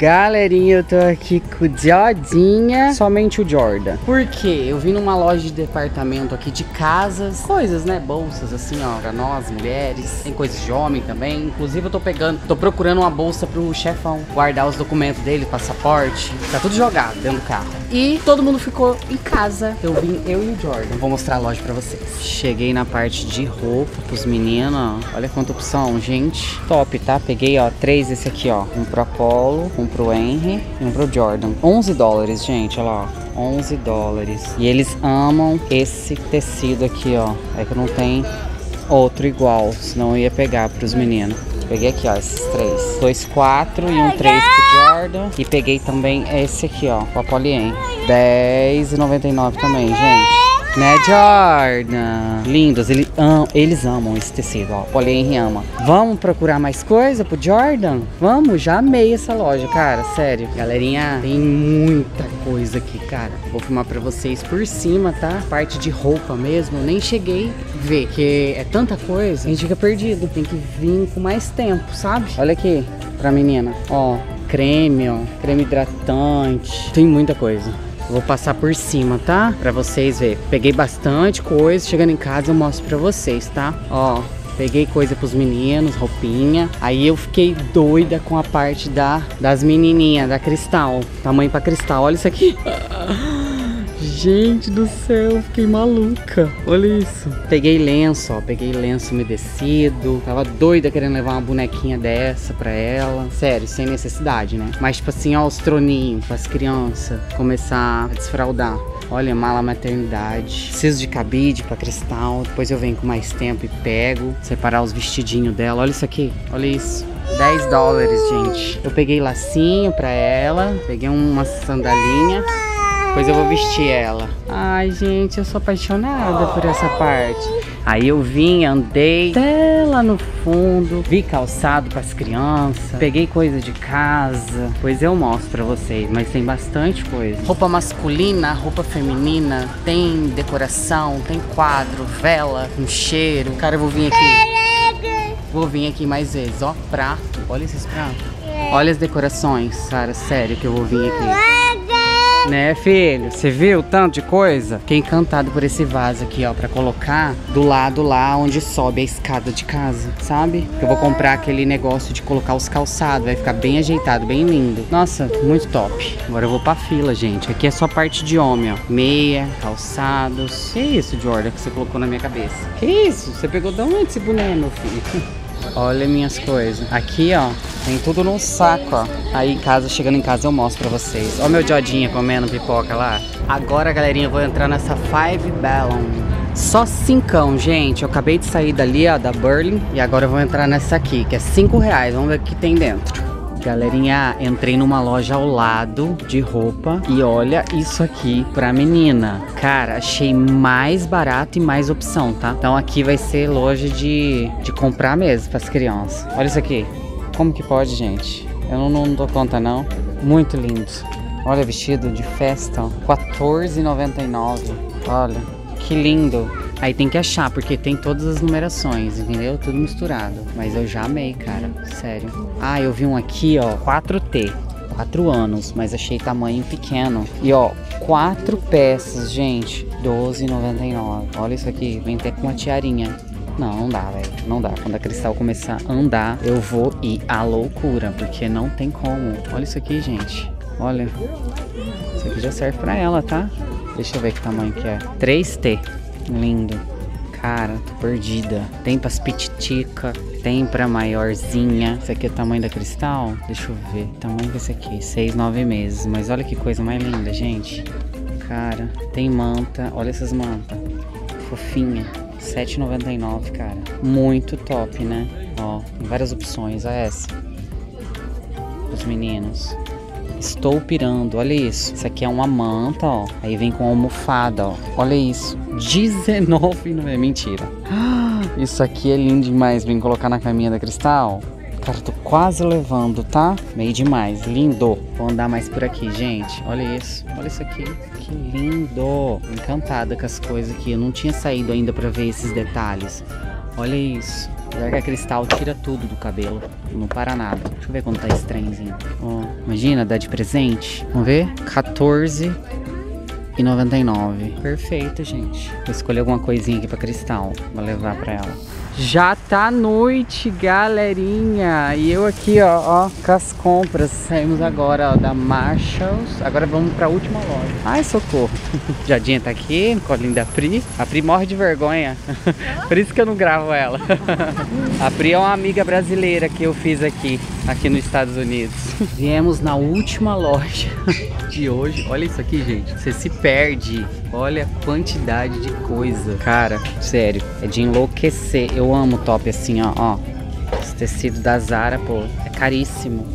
Galerinha, eu tô aqui com o Jordinha, somente o Jordan. Por quê? Eu vim numa loja de departamento aqui de casas, coisas, né? Bolsas assim, ó, pra nós, mulheres. Tem coisas de homem também. Inclusive eu tô pegando, tô procurando uma bolsa pro chefão guardar os documentos dele, passaporte. Tá tudo jogado dentro do carro. E todo mundo ficou em casa. Eu vim, eu e o Jordan. Vou mostrar a loja pra vocês. Cheguei na parte de roupa pros meninos, ó. Olha quanta opção, gente. Top, tá? Peguei, ó, três esse aqui, ó. Um pro Apollo, um pro Henry e um pro Jordan. 11 dólares, gente, olha lá, ó. 11 dólares. E eles amam esse tecido aqui, ó. É que não tem outro igual, senão eu ia pegar pros meninos. Peguei aqui, ó, esses três. Dois, quatro e um três pro Jordan. E peguei também esse aqui, ó, com a Polyen. R$10,99 também, gente. Né, Jordan? Lindos, eles, am, eles amam esse tecido, ó. Polihenry ama. Vamos procurar mais coisa pro Jordan? Vamos, já amei essa loja, cara, sério. Galerinha, tem muita coisa aqui, cara. Vou filmar pra vocês por cima, tá? Parte de roupa mesmo, nem cheguei a ver, que é tanta coisa, a gente fica perdido. Tem que vir com mais tempo, sabe? Olha aqui, pra menina, ó. Creme, ó, creme hidratante, tem muita coisa. Vou passar por cima, tá? Pra vocês verem. Peguei bastante coisa. Chegando em casa eu mostro pra vocês, tá? Ó, peguei coisa pros meninos, roupinha. Aí eu fiquei doida com a parte da, das menininhas, da Cristal. Tamanho pra Cristal. Olha isso aqui. Gente do céu, fiquei maluca. Olha isso. Peguei lenço, ó. Peguei lenço umedecido. Tava doida querendo levar uma bonequinha dessa pra ela. Sério, sem necessidade, né? Mas, tipo assim, ó, os troninhos pras crianças começar a desfraldar. Olha, mala maternidade. Preciso de cabide pra cristal. Depois eu venho com mais tempo e pego. Separar os vestidinhos dela. Olha isso aqui. Olha isso. 10 dólares, gente. Eu peguei lacinho pra ela. Peguei uma sandalinha. Depois eu vou vestir ela. Ai, gente, eu sou apaixonada por essa parte. Aí eu vim, andei até lá no fundo, vi calçado para as crianças, peguei coisa de casa. Depois eu mostro pra vocês, mas tem bastante coisa. Roupa masculina, roupa feminina, tem decoração, tem quadro, vela, um cheiro. Cara, eu vou vir aqui. Vou vir aqui mais vezes, ó, prato. Olha esses pratos. Olha as decorações, cara, sério que eu vou vir aqui. Né, filho? Você viu tanto de coisa? Fiquei encantado por esse vaso aqui, ó, pra colocar do lado lá onde sobe a escada de casa, sabe? Eu vou comprar aquele negócio de colocar os calçados, vai ficar bem ajeitado, bem lindo. Nossa, muito top. Agora eu vou pra fila, gente. Aqui é só parte de homem, ó. Meia, calçados. Que isso, Jordan, que você colocou na minha cabeça? Que isso? Você pegou de onde esse boneco, meu filho? Olha minhas coisas. Aqui, ó, tem tudo num saco, ó. Aí em casa, chegando em casa, eu mostro pra vocês. Ó meu Jodinha comendo pipoca lá. Agora, galerinha, eu vou entrar nessa Five Ballon. Só cincão, gente. Eu acabei de sair dali, ó, da Burling. E agora eu vou entrar nessa aqui, que é cinco reais. Vamos ver o que tem dentro. Galerinha, entrei numa loja ao lado de roupa e olha isso aqui pra menina. Cara, achei mais barato e mais opção, tá? Então aqui vai ser loja de, de comprar mesmo pras crianças. Olha isso aqui. Como que pode, gente? Eu não, não dou conta, não. Muito lindo. Olha, vestido de festa, ó. R$14,99. Olha, que lindo. Aí tem que achar, porque tem todas as numerações, entendeu? Tudo misturado. Mas eu já amei, cara. Sério. Ah, eu vi um aqui, ó. 4T. 4 anos, mas achei tamanho pequeno. E ó, quatro peças, gente. 12,99. Olha isso aqui. Vem até com uma tiarinha. Não, não dá, velho. Não dá. Quando a Cristal começar a andar, eu vou ir à loucura. Porque não tem como. Olha isso aqui, gente. Olha. Isso aqui já serve pra ela, tá? Deixa eu ver que tamanho que é. 3T. Lindo. Cara, tô perdida. Tem pras pititica, tem pra maiorzinha. Esse aqui é o tamanho da cristal? Deixa eu ver. Tamanho desse aqui, 6, 9 meses. Mas olha que coisa mais linda, gente. Cara, tem manta. Olha essas mantas. Fofinha. 7,99, cara. Muito top, né? Ó, várias opções. Olha essa. Os meninos. Estou pirando, olha isso. Isso aqui é uma manta, ó. Aí vem com almofada, ó. Olha isso. 19 não é mentira. Isso aqui é lindo demais. Vem colocar na caminha da Cristal. Cara, tô quase levando, tá? Meio demais. Lindo. Vou andar mais por aqui, gente. Olha isso. Olha isso aqui. Que lindo. Encantada com as coisas aqui. Eu não tinha saído ainda pra ver esses detalhes. Olha isso. Verga Cristal tira tudo do cabelo. Não para nada. Deixa eu ver quanto tá esse trenzinho. Ó, imagina, dá de presente. Vamos ver? 14 e 99. Perfeito, gente. Vou escolher alguma coisinha aqui pra Cristal. Vou levar pra ela. Já tá noite, galerinha. E eu aqui, ó, ó, com as compras. Saímos agora, ó, da Marshalls. Agora vamos pra última loja. Ai, socorro. Jadinha tá aqui, no colinho da Pri. A Pri morre de vergonha. Por isso que eu não gravo ela. A Pri é uma amiga brasileira que eu fiz aqui, aqui nos Estados Unidos. Viemos na última loja de hoje. Olha isso aqui, gente. Você se perde. Olha a quantidade de coisa. Cara, sério, é de enlouquecer. Eu amo top assim, ó, ó. Esse tecido da Zara, pô, é caríssimo.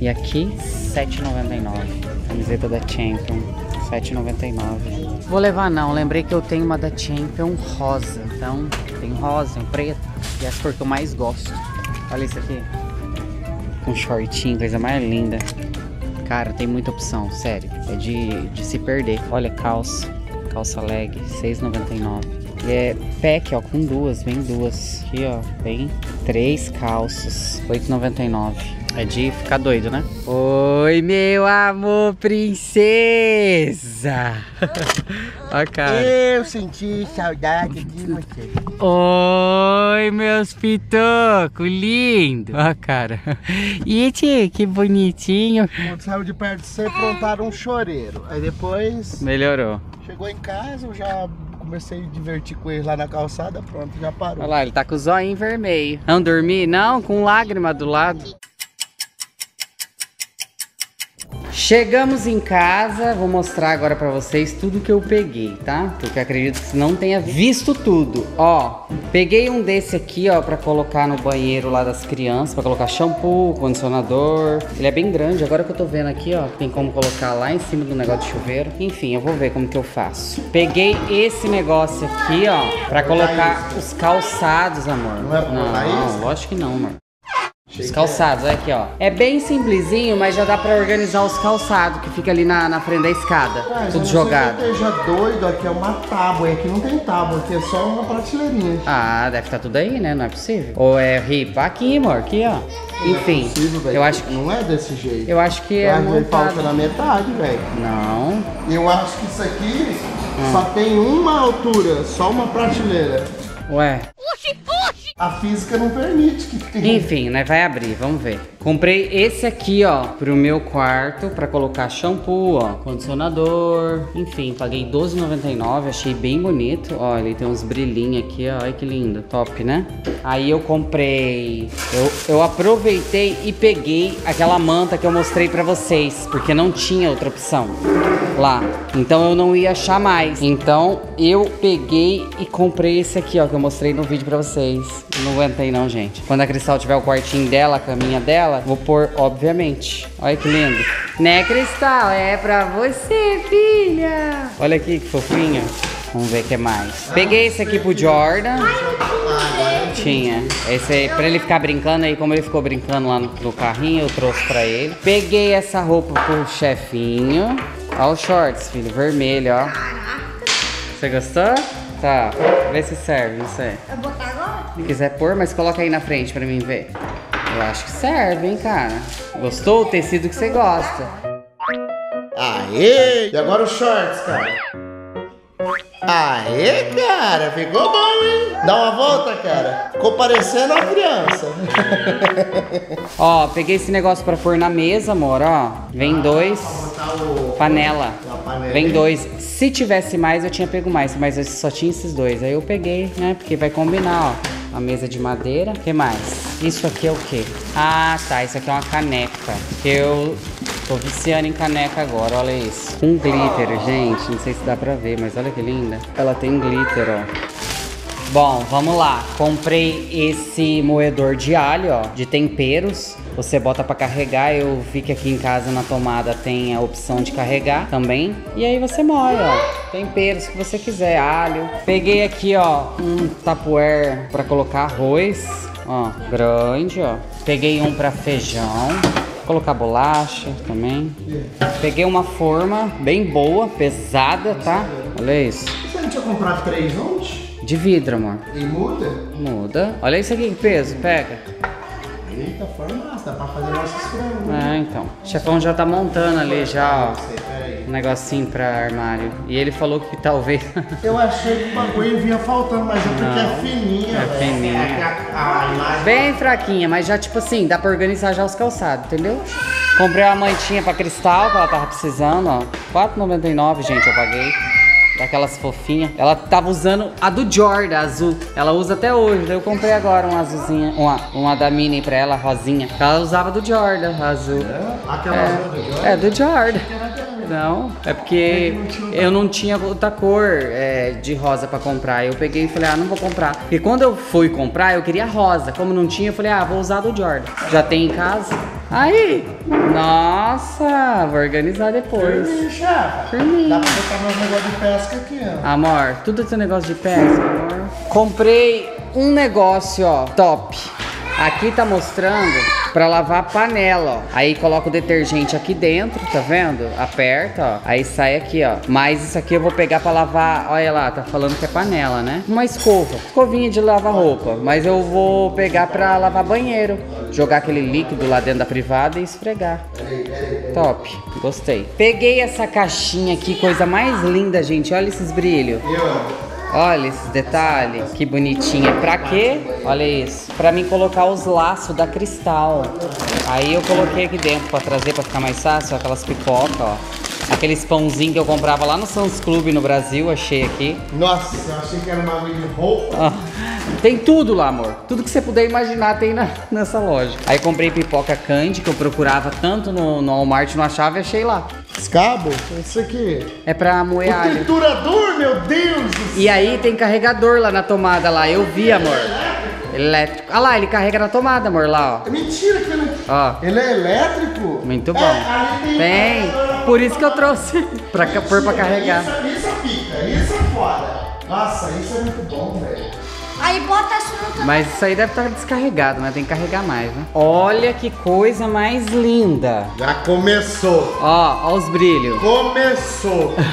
E aqui, R$7,99. Camiseta da Champion, R$7,99. Vou levar não, lembrei que eu tenho uma da Champion rosa. Então, tem rosa, tem preto. E é a cor que eu mais gosto. Olha isso aqui. Com shortinho, coisa mais linda. Cara, tem muita opção, sério. É de, de se perder. Olha, calça. Calça leg, R$6,99. E é pack, ó, com duas, vem duas. Aqui, ó, vem três calças, R$8,99. É de ficar doido, né? Oi, meu amor, princesa! Ó, cara. Eu senti saudade de você. Oi, meus pitocos, lindo! Ó, cara. Tia, que bonitinho. Quando saiu de perto de você, aprontaram um choreiro. Aí depois Melhorou. chegou em casa, eu já comecei a divertir com ele lá na calçada, pronto, já parou. Olha lá, ele tá com o zoinho vermelho. Não dormir? Não, com lágrima do lado. Chegamos em casa, vou mostrar agora pra vocês tudo que eu peguei, tá? Porque acredito que você não tenha visto tudo. Ó, peguei um desse aqui, ó, pra colocar no banheiro lá das crianças, pra colocar shampoo, condicionador. Ele é bem grande, agora que eu tô vendo aqui, ó, tem como colocar lá em cima do negócio de chuveiro. Enfim, eu vou ver como que eu faço. Peguei esse negócio aqui, ó, pra colocar os calçados, amor. Não é pra Não, isso? lógico que não, amor. Os calçados, olha aqui, ó. É bem simplesinho, mas já dá pra organizar os calçados que fica ali na, na frente da escada. Mas tudo jogado. Eu esteja doido, aqui é uma tábua, e aqui não tem tábua, aqui é só uma prateleirinha. Ah, deve estar tudo aí, né? Não é possível. Ou é ripa? Aqui, amor, aqui, ó. Enfim, Não é possível, eu acho que. Não é desse jeito. Eu acho que Eu é acho falta montado. na metade, velho. Não. Eu acho que isso aqui Hum. só tem uma altura, só uma prateleira. Ué. A física não permite que tenha. Enfim, né? Vai abrir, vamos ver. Comprei esse aqui, ó, pro meu quarto, pra colocar shampoo, ó, condicionador, enfim, paguei R$12,99, achei bem bonito. Ó, ele tem uns brilhinhos aqui, ó, olha que lindo, top, né? Aí eu comprei, eu, eu aproveitei e peguei aquela manta que eu mostrei pra vocês, porque não tinha outra opção lá. Então eu não ia achar mais. Então eu peguei e comprei esse aqui, ó, que eu mostrei no vídeo pra vocês. Não aguentei não, gente. Quando a Cristal tiver o quartinho dela, a caminha dela, vou pôr, obviamente. Olha que lindo. Né, Cristal? É pra você, filha. Olha aqui que fofinho. Vamos ver o que mais. Peguei esse aqui pro Jordan. Tinha. Esse aí, pra ele ficar brincando aí, como ele ficou brincando lá no, no carrinho, eu trouxe pra ele. Peguei essa roupa pro chefinho. Ó os shorts, filho, vermelho, ó. Você gostou? Tá, vê se serve, não sei. Eu vou botar agora? Se quiser pôr, mas coloca aí na frente pra mim ver. Eu acho que serve, hein, cara. Gostou? O tecido que você gosta. Aê! E agora os shorts, cara. Aê, cara, ficou bom, hein? Dá uma volta, cara. Ficou parecendo uma criança. Ó, peguei esse negócio pra pôr na mesa, amor, ó. Vem dois. Botar o... Panela. A panela. Vem dois. Se tivesse mais, eu tinha pego mais, mas eu só tinha esses dois. Aí eu peguei, né? Porque vai combinar, ó. A mesa de madeira. O que mais? Isso aqui é o quê? Ah, tá. Isso aqui é uma caneca. Eu tô viciando em caneca agora, olha isso. Com glitter, gente. Não sei se dá pra ver, mas olha que linda. Ela tem glitter, ó. Bom, vamos lá. Comprei esse moedor de alho, ó, de temperos. Você bota pra carregar. Eu vi que aqui em casa na tomada tem a opção de carregar também. E aí você moe, ó. Temperos que você quiser, alho. Peguei aqui, ó, um tupperware pra colocar arroz, ó, grande, ó. Peguei um pra feijão. Colocar bolacha também. Peguei uma forma bem boa, pesada, tá? Olha isso. Você não tinha comprado três ontem? De vidro, amor. E muda? Muda. Olha isso aqui, que peso. Pega. Eita, formaça, dá pra fazer nossos frangos. É, então. O chefão já tá montando ali já, ó. Um negocinho pra armário. E ele falou que talvez. Eu achei que o bagulho vinha faltando, mas é porque é fininha, é fininha. É a, a imagem. Bem fraquinha, mas já tipo assim, dá pra organizar já os calçados, entendeu? Comprei uma mantinha pra cristal que ela tava precisando, ó. R$4,99, gente, eu paguei. Daquelas fofinhas. Ela tava usando a do Jordan, azul. Ela usa até hoje. Eu comprei agora uma azulzinha. Uma, uma da Minnie pra ela, rosinha. Ela usava do Jordan, azul. Aquela outra de É, do Jordan. Não, é porque eu não tinha outra cor é, de rosa pra comprar. Eu peguei e falei, ah, não vou comprar. E quando eu fui comprar, eu queria rosa. Como não tinha, eu falei, ah, vou usar do Jordan. Já tem em casa. Aí, nossa, vou organizar depois. Firme, chefe. Dá pra botar meus negócios de pesca aqui, ó. Amor, tudo esse negócio de pesca, amor. Comprei um negócio, ó, top. Aqui tá mostrando pra lavar panela, ó. Aí coloca o detergente aqui dentro, tá vendo? Aperta, ó. Aí sai aqui, ó. Mas isso aqui eu vou pegar pra lavar, olha lá, tá falando que é panela, né? Uma escova, escovinha de lavar roupa. Mas eu vou pegar pra lavar banheiro. Jogar aquele líquido lá dentro da privada e esfregar. Top, gostei. Peguei essa caixinha aqui, coisa mais linda, gente. Olha esses brilhos. E ó, Olha esses detalhes, que bonitinha. Pra quê? Olha isso. Pra mim colocar os laços da Cristal. Aí eu coloquei aqui dentro pra trazer, pra ficar mais fácil, aquelas pipocas, ó. Aqueles pãozinhos que eu comprava lá no Sans Club no Brasil, achei aqui. nossa, eu achei que era uma de roupa. Ó, tem tudo lá, amor. Tudo que você puder imaginar tem na- nessa loja. Aí comprei pipoca candy, que eu procurava tanto no, no Walmart, não achava e achei lá. Esse cabo? Isso aqui. É pra moer O alho. triturador, meu Deus do céu. E aí tem carregador lá na tomada lá, eu vi, amor. Elétrico. Ah lá, ele carrega na tomada, amor, lá, É mentira que ele... ó. Ó, Ele é elétrico? muito bom. É, ali Tem. Por isso que eu trouxe pra ca- pôr pra carregar. Isso, isso é pica, isso é foda. Nossa, isso é muito bom, velho. Aí bota a fruta. Mas isso aí deve estar descarregado, né? Tem que carregar mais, né? Olha que coisa mais linda. Já começou. Ó, ó os brilhos. Começou.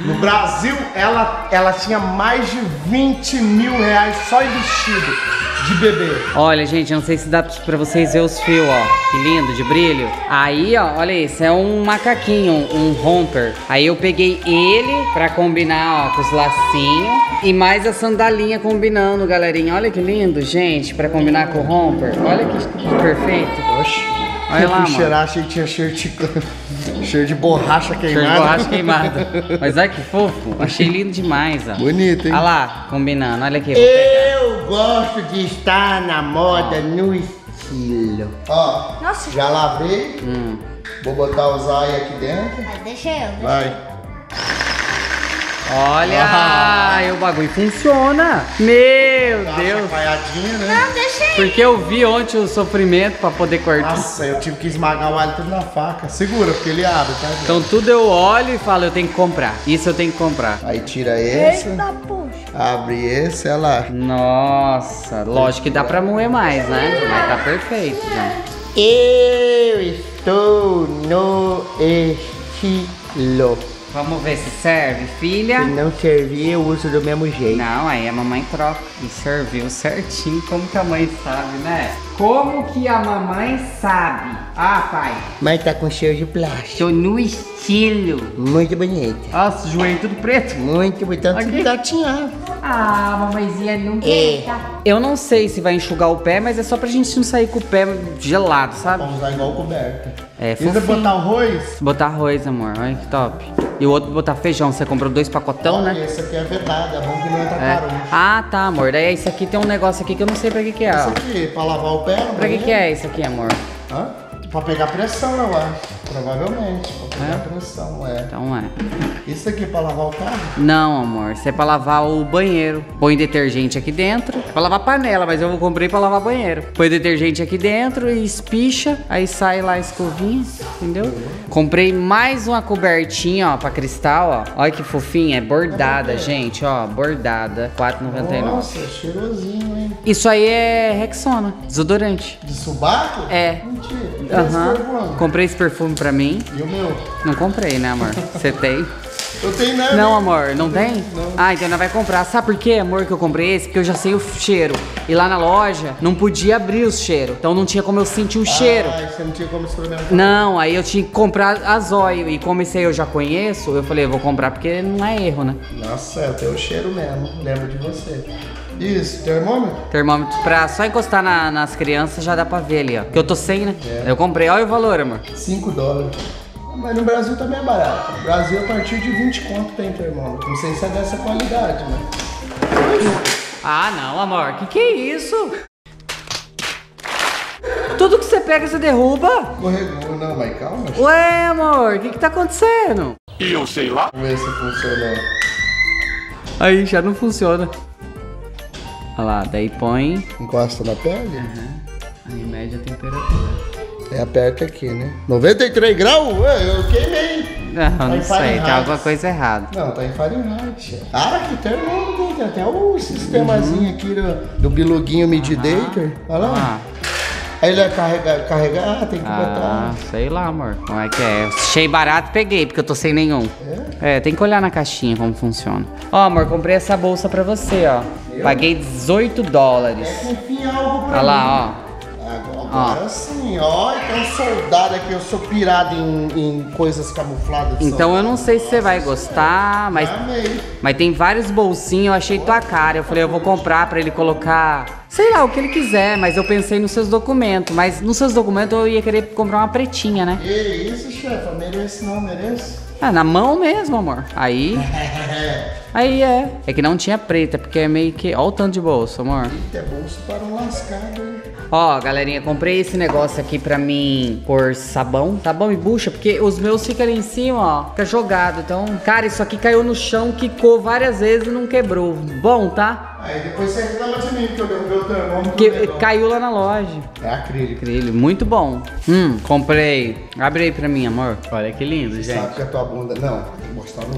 No Brasil, ela, ela tinha mais de 20 mil reais só em vestido de bebê. Olha, gente, não sei se dá pra vocês ver os fios, ó. Que lindo, de brilho. Aí, ó, olha isso, é um macaquinho, um romper. Aí eu peguei ele pra combinar, ó, com os lacinhos. E mais a sandalinha combinando, galerinha. Olha que lindo, gente, pra combinar com o romper. Olha que, que perfeito. Oxi. Olha lá, mano. cheirar, achei que tinha cheiro de, cheiro de borracha Cheiro queimada. de borracha queimada. Mas olha que fofo. Achei lindo demais, ó. Bonito, hein? Olha lá, combinando. Olha aqui. Eu gosto de estar na moda no estilo. Ó, Nossa. já lavei. Hum. Vou botar o zóio aqui dentro. Vai, deixa eu. deixa Vai. Olha, Ah. aí o bagulho funciona. Meu Dá Deus. né? Não, deixa eu. Porque eu vi ontem o sofrimento pra poder cortar. Nossa, eu tive que esmagar o alho tudo na faca. Segura, porque ele abre, tá? Então tudo eu olho e falo, eu tenho que comprar. Isso eu tenho que comprar. Aí tira esse, Eita, puxa. abre esse, olha lá. Nossa, lógico que dá pra moer mais, né? Mas tá perfeito já. Eu estou no estilo. Vamos ver se serve, filha. Se não servir, eu uso do mesmo jeito. Não, aí a mamãe troca. E serviu certinho. Como que a mãe sabe, né? Como que a mamãe sabe? Ah, pai. Mas tá com cheiro de plástico. Tô no estilo. Muito bonito. Nossa, o joelho tudo preto. Muito bonito. Tanto que gatinhar. Ah, mamãezinha não É. Eu não sei se vai enxugar o pé, mas é só pra gente não sair com o pé gelado, sabe? Vamos usar igual coberta. É, fofinho. botar arroz? Botar arroz, amor. Olha que top. E o outro botar feijão. Você comprou dois pacotão, né? Esse aqui é vedado, é bom que não entra É. caro. Ah, tá, amor. Daí esse aqui tem um negócio aqui que eu não sei pra que que é, Isso ó. aqui, pra lavar o pé? Pra que banheiro? que é isso aqui, amor? Hã? Pra pegar pressão, eu acho. Provavelmente. Pra pegar É? pressão, é. Então é. Isso aqui é pra lavar o carro? Não, amor. Isso é pra lavar o banheiro. Põe detergente aqui dentro. É pra lavar panela, mas eu comprei pra lavar banheiro. Põe detergente aqui dentro e espicha. Aí sai lá a escovinha, entendeu? Comprei mais uma cobertinha, ó, pra cristal, ó. Olha que fofinha. É bordada, gente, ó. Bordada. R$4,99. Nossa, cheirosinho, hein? Isso aí é Rexona, desodorante. De subaco? É. Mentira. Perfume? Comprei esse perfume pra mim. E o meu? Não comprei, né, amor? Você tem? Eu tenho nada. Não, amor, não tem? Não. Ah, então não vai comprar. Sabe por quê, amor, que eu comprei esse? Porque eu já sei o cheiro. E lá na loja não podia abrir os cheiros. Então não tinha como eu sentir o cheiro. Ai, você não tinha como experimentar. Não, aí eu tinha que comprar a zóio. E como esse aí eu já conheço, eu falei, eu vou comprar porque não é erro, né? Nossa, é, o cheiro mesmo. Lembro de você. Isso, termômetro? Termômetro pra só encostar na- nas crianças já dá pra ver ali, ó. Que eu tô sem, né? É. Eu comprei, olha o valor, amor. 5 dólares. Mas no Brasil também é barato. No Brasil, a partir de 20 conto tem termômetro. Não sei se é dessa qualidade, né? Ah, não, amor. Que que é isso? Tudo que você pega, você derruba. Escorregou, não, mas calma. Ué, amor, o que que tá acontecendo? Vamos ver se funcionou. Aí já não funciona. Olha lá, daí põe. Encosta na pele? Aí mede a temperatura. É, aperta aqui, né? 93 graus? Ué, eu queimei. Não, Tá não sei, Fahrenheit. tem alguma coisa errada. Não, tá em Fahrenheit. Ah, que termômetro, tem até o sistemazinho aqui do, do biluguinho Medidator. Olha lá. Ah, Aí ele vai carregar, carregar, ah, tem que ah, botar. sei lá, amor. Como é que é? Achei barato, peguei, porque eu tô sem nenhum. É, tem que olhar na caixinha como funciona. Ó, amor, comprei essa bolsa pra você, ó. Paguei 18 dólares. É que enfim algo pra Olha mim. lá, ó. Agora sim, ó, então soldado aqui, eu sou pirado em, em coisas camufladas. Então eu não sei se você vai gostar, mas, Amei. mas tem vários bolsinhos, eu achei tua cara. Eu falei, eu vou comprar pra ele colocar, sei lá, o que ele quiser, mas eu pensei nos seus documentos. Mas nos seus documentos eu ia querer comprar uma pretinha, né? Que isso, chefe, mereço não, mereço? Ah, na mão mesmo, amor. Aí, aí é. É que não tinha preta, porque é meio que. Ó o tanto de bolso, amor. É bolso para um lascado, hein? Ó, galerinha, comprei esse negócio aqui pra mim por sabão. Sabão e bucha, porque os meus ficam ali em cima, ó. Fica jogado. Então, cara, isso aqui caiu no chão, quicou várias vezes e não quebrou. Bom, tá? Aí depois você reclama de mim, que eu derrubei o termômetro. Que caiu lá na loja. É acrílico. Acrílico, muito bom. Hum, comprei. Abre aí pra mim, amor. Olha que lindo, gente. Sabe que a tua bunda. Não,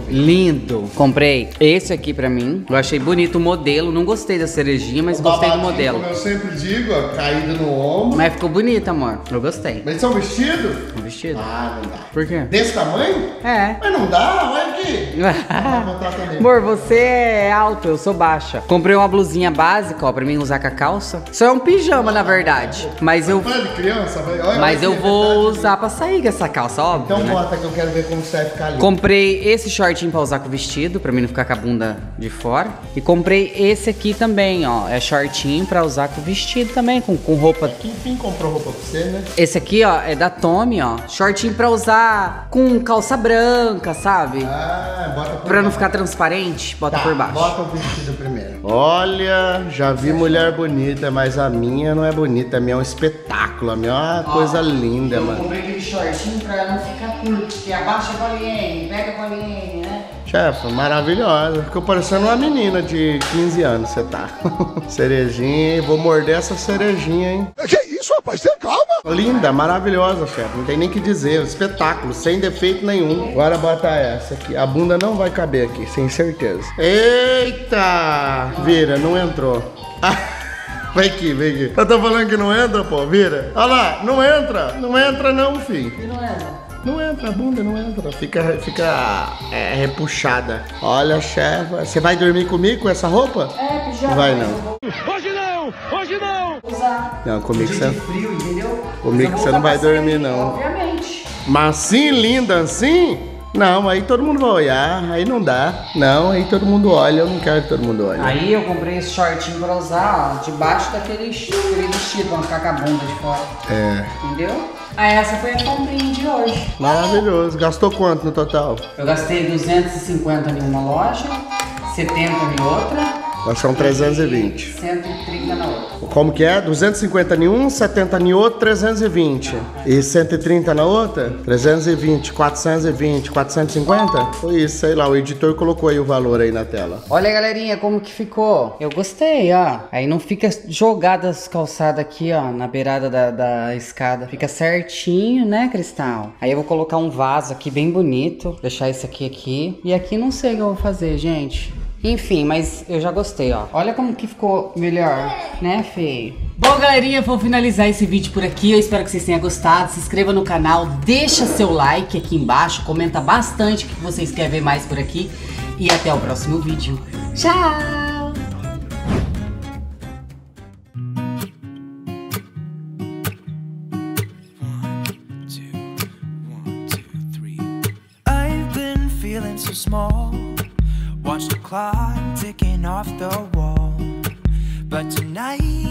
Lindo. Comprei esse aqui pra mim. Eu achei bonito o modelo. Não gostei da cerejinha, mas gostei do modelo. Como eu sempre digo, ó, caído no ombro. Mas ficou bonito, amor. Eu gostei. Mas são vestido? O vestido. Ah, não dá. Por quê? Desse tamanho? É. Mas não dá, olha aqui. Amor, você é alto, eu sou baixa. Comprei uma blusinha básica, ó, pra mim usar com a calça. Isso é um pijama, na verdade. Mas eu, de criança, vai. Olha, mas eu é vou verdade. usar pra sair com essa calça, óbvio, Então né? bota que eu quero ver como você vai ficar ali. Comprei esse shortinho pra usar com o vestido, pra mim não ficar com a bunda de fora. E comprei esse aqui também, ó. É shortinho pra usar com o vestido também, com, com roupa. Que enfim comprou roupa pra você, né? Esse aqui, ó, é da Tommy, ó. Shortinho pra usar com calça branca, sabe? Ah, bota por Pra não baixo. ficar transparente, bota Tá, por baixo. Bota o vestido. Olha, já vi mulher bonita, mas a minha não é bonita. A minha é um espetáculo. A minha é uma coisa linda, Eu mano. comprei aquele shortinho pra não ficar curto, porque abaixa a bolinha, pega a bolinha, né? Chefe, maravilhosa. Ficou parecendo uma menina de 15 anos, você tá. cerejinha, vou morder essa cerejinha, hein? Que isso, rapaz? Você calma. Linda, maravilhosa, chefe. Não tem nem que dizer. Espetáculo, sem defeito nenhum. Agora bota essa aqui. A bunda não vai caber aqui, sem certeza. Eita! Vira, não entrou. Vem aqui, vem aqui. Eu tô falando que não entra, pô. Vira. Olha lá, não entra. Não entra não, filho. E não é? Não entra, a bunda não entra. Fica, fica é, repuxada. Olha, chefe. Você vai dormir comigo com essa roupa? É, pijama. Vai não. Hoje não, hoje não. Usar. Não, comigo De você... frio, entendeu? Comigo Mas você não vai dormir, não. Obviamente. Mas assim, linda assim? Não, aí todo mundo vai olhar, aí não dá. Não, aí todo mundo olha, eu não quero que todo mundo olhe. Aí eu comprei esse shortinho pra usar, ó, debaixo daquele aquele vestido, pra não ficar com a bunda de fora. É, Entendeu? Aí essa foi a comprinha de hoje. maravilhoso. Gastou quanto no total? Eu gastei 250 em uma loja, 70 em outra, Nós são 320. 130 na outra. Como que é? 250 em um, 70 em outro, 320. E 130 na outra? 320, 420, 450? Foi isso, sei lá, o editor colocou aí o valor aí na tela. Olha, galerinha, como que ficou. Eu gostei, ó. Aí não fica jogada as calçadas aqui, ó, na beirada da, da escada. Fica certinho, né, Cristal? Aí eu vou colocar um vaso aqui bem bonito. Deixar esse aqui aqui. E aqui não sei o que eu vou fazer, gente. Enfim, mas eu já gostei, ó. Olha como que ficou melhor, né, feio? Bom, galerinha, vou finalizar esse vídeo por aqui. Eu espero que vocês tenham gostado. Se inscreva no canal, deixa seu like aqui embaixo, comenta bastante o que vocês querem ver mais por aqui. E até o próximo vídeo. Tchau! So small. Watch the clock ticking off the wall. But tonight